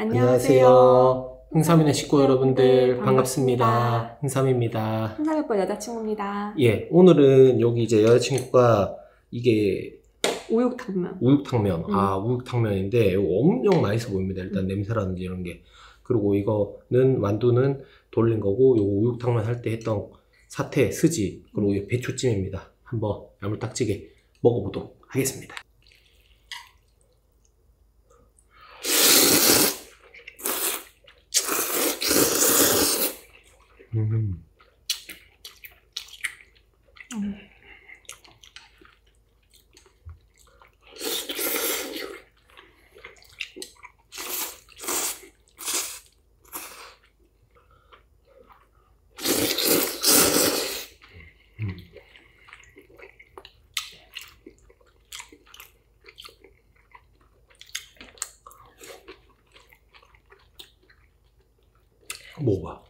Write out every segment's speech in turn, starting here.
안녕하세요. 흥삼인의 식구 여러분들 반갑습니다. 반갑습니다. 흥삼입니다. 한사회번 여자친구입니다. 예, 오늘은 여기 이제 여자친구가 이게 우육탕면. 우육탕면, 음. 아 우육탕면인데 이거 엄청 맛있어 보입니다. 일단 냄새라든지 이런 게. 그리고 이거는 만두는 돌린 거고 요거 우육탕면 할 때 했던 사태, 스지, 그리고 이 배추찜입니다. 한번 야물딱지게 먹어보도록 하겠습니다. 음. 먹어봐.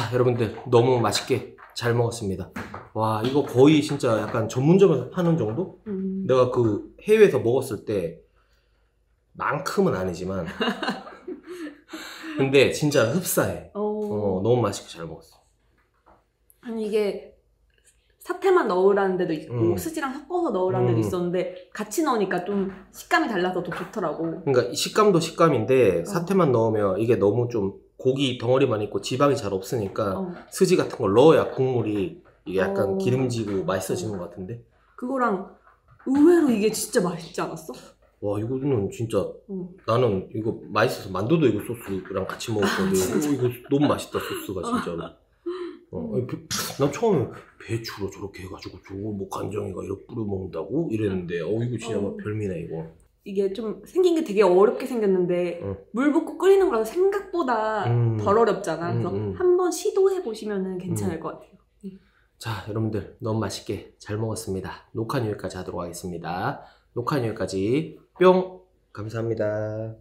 자, 여러분들 너무 맛있게 잘 먹었습니다. 와, 이거 거의 진짜 약간 전문점에서 파는 정도? 음. 내가 그 해외에서 먹었을 때 만큼은 아니지만 근데 진짜 흡사해. 어. 어, 너무 맛있게 잘 먹었어. 아니 이게 사태만 넣으라는 데도 있고 음. 스지랑 섞어서 넣으라는 데도 음. 있었는데 같이 넣으니까 좀 식감이 달라서 더 좋더라고. 그러니까 식감도 식감인데 사태만 넣으면 이게 너무 좀 고기 덩어리만 있고 지방이 잘 없으니까 어. 스지 같은 걸 넣어야 국물이 이게 약간 어. 기름지고 맛있어지는 것 같은데 그거랑 의외로 이게 진짜 맛있지 않았어? 와 이거는 진짜 응. 나는 이거 맛있어서 만두도 이거 소스랑 같이 먹었거든 아? 어, 이거 너무 맛있다 소스가 진짜로 어, 아니, 배- 난 처음에 배추로 저렇게 해가지고 저거 뭐 간장이가 이렇게 뿌려 먹는다고 이랬는데 어 이거 진짜 어. 막 별미네 이거 이게 좀 생긴 게 되게 어렵게 생겼는데 응. 물 붓고 끓이는 거라서 생각보다 음. 덜 어렵잖아. 그래서 음, 음. 한번 시도해 보시면 괜찮을 것 같아요. 자, 여러분들 너무 맛있게 잘 먹었습니다. 녹화는 여기까지 하도록 하겠습니다. 녹화는 여기까지 뿅! 감사합니다.